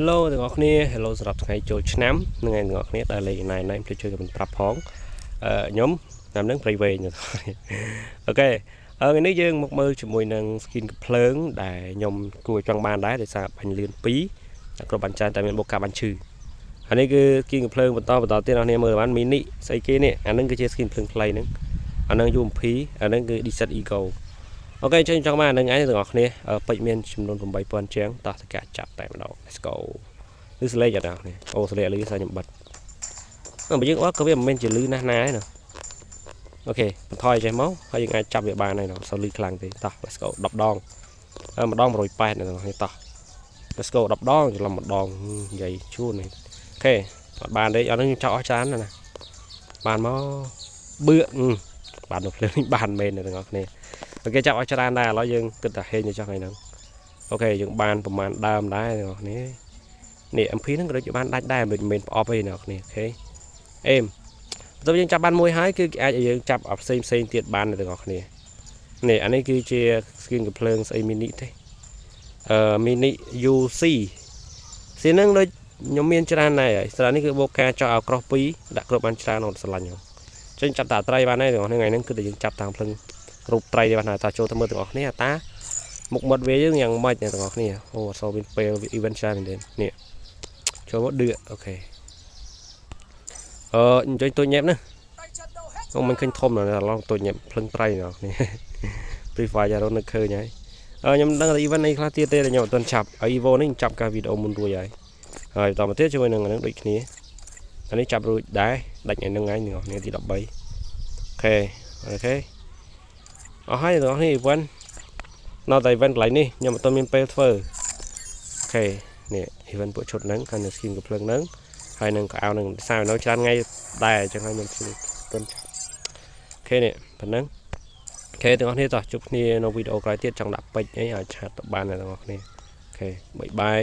Hello ទាំងអស់គ្នា Hello សម្រាប់ថ្ងៃចូលឆ្នាំនឹងថ្ងៃទាំងអស់គ្នាដែលលេខណៃណៃភ្លេចជួយกันប្រាប់ផងអឺខ្ញុំតាមនឹងប្រៃវែងអូខេអឺថ្ងៃនេះយើងមកមើលជាមួយនឹង skin កំភ្លើង ដែលខ្ញុំគួរចង់បានដែរដោយសារបាញ់លឿន2តែគ្រប់បាញ់ច្រើនតែមានបុកការបាញ់ឈឺអានេះគឺ skin កំភ្លើងបន្តបន្តទៀតអ្នកគ្នាមើលបាន mini ស្អីគេនេះអានឹងគឺជា skin ភ្លើងខ្លីហ្នឹងអានឹង UMP អានឹងគឺ Desert Ego អូខេចេញចង់បាននឹងឯងទាំងអស់គ្នាពេជ្រមានចំនួន8000ជាងតោះតកាចាប់តែម្ដង let's go ឬសលេងអត់ដល់គ្នាអូសលេងលឺសាខ្ញុំបិទអឺបើយើងអត់ក៏វាមិនមែនជាលឺណាស់ណាទេណាអូខេបន្ថយចេះមកហើយយើងអាចចាប់វាបានហើយណាសូវលឺខ្លាំងទេតោះ let's go 10ដងអឺម្ដង180ណាគ្នាតោះ let's go 10ដងច្រឡំម្ដងនិយាយជួននេះអូខេអត់បានទេអត់នឹងចោលអស់ច្រើនណាបានមកបឿបាននៅភ្លើងបានមែនទាំងអស់គ្នា អូខេចាប់ឲ្យច្រើនដែរឥឡូវយើងគិតតែហេងទៅចោះថ្ងៃហ្នឹងអូខេយើងបានប្រហែលដើមដែរទាំងអស់គ្នានេះ MP ហ្នឹងក៏ដូចជាបានដាច់ដែរមិនមែនប្រអប់ទេអ្នកគ្នាអូខេអេមបន្ទាប់យើងចាប់បានមួយហើយគឺអាចឲ្យយើងចាប់ផ្សេងផ្សេងទៀតបានទាំងអស់គ្នានេះអានេះគឺជា skin កំភ្លើងស្អី mini ទេអឺ mini UC ស៊ីហ្នឹងដូចខ្ញុំមានច្រើនដែរហើយស្រានេះគឺបូកការចោះឲ្យក្រោះ2ដាក់គ្រប់បានច្រើនអត់ស្រឡាញ់ហ្នឹងចេញចាប់តាត្រីបានហើយទាំងអស់ថ្ងៃហ្នឹងគឺតែយើងចាប់តាមភ្លឹង រូបត្រីបានថាចូលទៅមើលទាំងអស់គ្នាតាមុខមាត់វាយើងយ៉ាងម៉េចទាំងអស់គ្នាអូអត់សូវមានពេល event ច្រើនមែនទេនេះចូលមកដឿអូខេអឺអញ្ចឹងទូចញ៉ែបណាខ្ញុំមិនឃើញធំណាស់ឡងទូចញ៉ែបភ្លឹងត្រីទាំងអស់គ្នា Free Fire យ៉ារត់នឹកឃើញហើយអឺខ្ញុំដឹងថា event នេះខ្លះទៀតទេខ្ញុំអត់ទាន់ចាប់ហើយ Evo នេះចាប់ការវីដេអូមុនរួចហើយហើយបន្តមកទៀតជាមួយនឹងហ្នឹងដូចគ្នាអានេះចាប់រួចដែរដាច់ថ្ងៃហ្នឹងឯងទាំងអស់គ្នាទី13អូខេអូខេ អស់ហើយទាំងអស់នេះ event នៅតែ event កន្លែងនេះខ្ញុំអត់ទាន់មានពេលធ្វើអូខេនេះ event ពួកឈុតហ្នឹងហើយនៅ skin កំភ្លើងហ្នឹងហើយនឹងកៅអៅនឹងសារនៅច្រើនថ្ងៃដែរអញ្ចឹងហើយខ្ញុំខ្ញុំទាន់អូខេនេះប៉ុណ្ណឹងអូខេទាំងអស់គ្នាតោះជួបគ្នានៅវីដេអូក្រោយទៀតចង់ដាក់ពេជ្រអីឲ្យឆាតទៅបានទាំងអស់គ្នាអូខេបាយបាយ